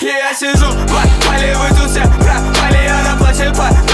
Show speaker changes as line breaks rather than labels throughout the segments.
Я сижу, пропали вы тут все, пропали, она плачет,
пропали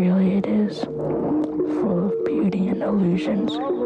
really it is, full of beauty and illusions.